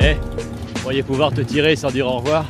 Eh, vous pourriez pouvoir te tirer sans dire au revoir.